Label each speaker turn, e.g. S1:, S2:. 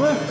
S1: Olur mu?